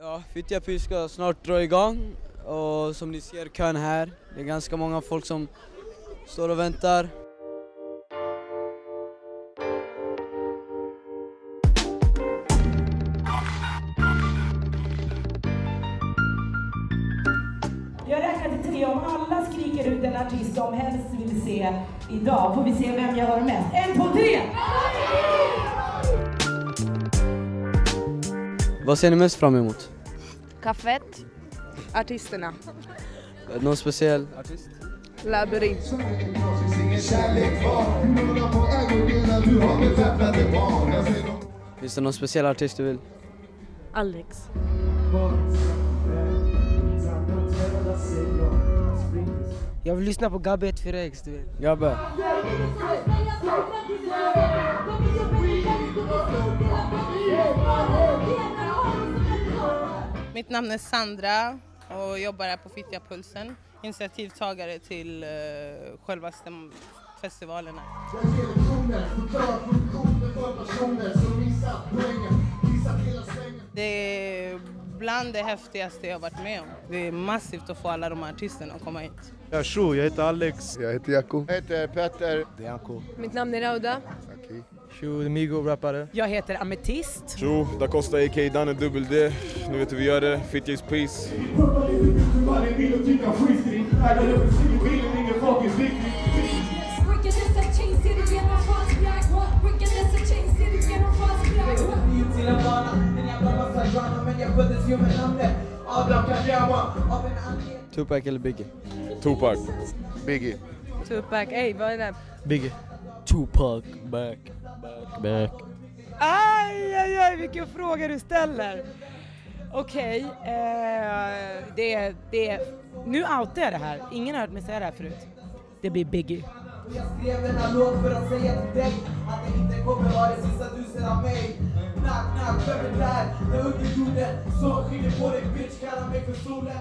Ja, Fittjapy ska snart dra igång och som ni ser kön här, det är ganska många folk som står och väntar. Jag räknar till tre. Om alla skriker ut en artist de helst vill se idag får vi se vem jag hör mest. En, två, tre! Vad ser ni mest fram emot? Kaffet. Artisterna. Någon speciell artist? Labyrint. Finns det någon speciell artist du vill? Alex. Jag vill lyssna på Gabbe 146 du vet. Gabbe? Mitt namn är Sandra och jobbar här på Fittja Pulsen. Initiativtagare till självaste festivalen här. Det bland det häftigaste jag varit med om. Det är massivt att få alla de här artisterna att komma hit. Ja, tjo, jag heter Alex. Jag heter Jaco. Jag heter Petter. Det är Anko. Mitt namn är Rauda. Tjo, Migo rappare. Jag heter Ametist. Tjo, Da Costa a.k.a. Danne Dubbel D. Nu vet hur vi gör det. Fitjes Peace. Tupac eller Biggie? Tupac. Biggie. Tupac. Ey, vad är det? Biggie. Tupac, back, back, back. Aj, aj, aj, vilken fråga du ställer! Okej, eh, det, det, nu outar jag det här. Ingen har hört mig säga det här förut. Det blir Biggie. Jag skrev denna låt för att säga till dig att det inte kommer vara det sista du ser av mig Knack, knack, vem är där? Det är underjorden som skiljer på dig bitch, kalla mig för solen